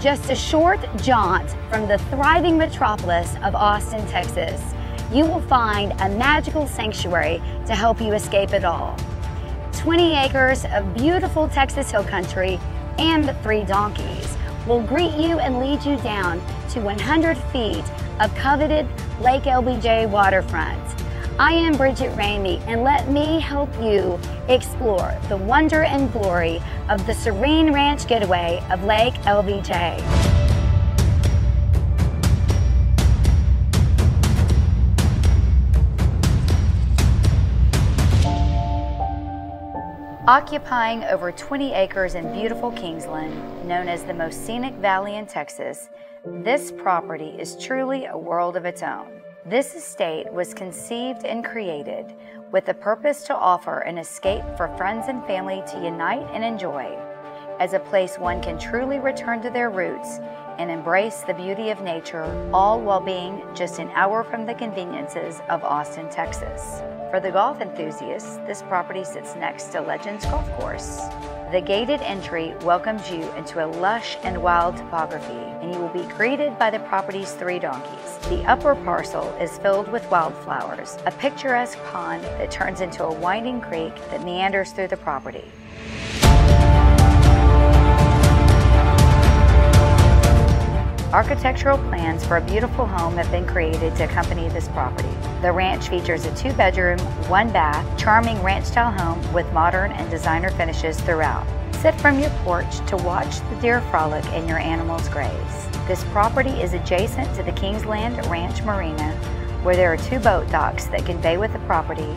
Just a short jaunt from the thriving metropolis of Austin, Texas, you will find a magical sanctuary to help you escape it all. 20 acres of beautiful Texas hill country and three donkeys will greet you and lead you down to 100 feet of coveted Lake LBJ waterfront. I am Bridget Ramey, and let me help you explore the wonder and glory of the serene ranch getaway of Lake LBJ. Occupying over 20 acres in beautiful Kingsland, known as the most scenic valley in Texas, this property is truly a world of its own. This estate was conceived and created with the purpose to offer an escape for friends and family to unite and enjoy, as a place one can truly return to their roots and embrace the beauty of nature, all while being just an hour from the conveniences of Austin, Texas. For the golf enthusiasts, this property sits next to Legends Golf Course. The gated entry welcomes you into a lush and wild topography, and you will be greeted by the property's three donkeys. The upper parcel is filled with wildflowers, a picturesque pond that turns into a winding creek that meanders through the property. Architectural plans for a beautiful home have been created to accompany this property. The ranch features a two bedroom, one bath, charming ranch style home with modern and designer finishes throughout. Sit from your porch to watch the deer frolic and your animals graze. This property is adjacent to the Kingsland Ranch Marina, where there are two boat docks that convey with the property,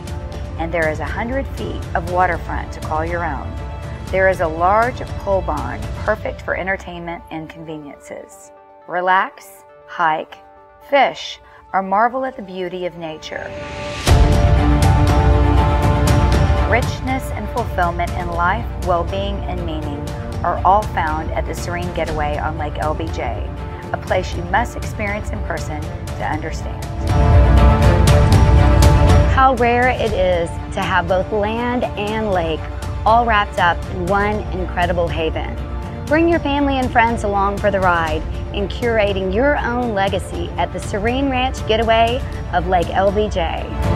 and there is 100 feet of waterfront to call your own. There is a large pole barn, perfect for entertainment and conveniences relax, hike, fish, or marvel at the beauty of nature. Richness and fulfillment in life, well-being, and meaning are all found at the Serene Getaway on Lake LBJ, a place you must experience in person to understand. How rare it is to have both land and lake all wrapped up in one incredible haven. Bring your family and friends along for the ride in curating your own legacy at the Serene Ranch Getaway of Lake LBJ.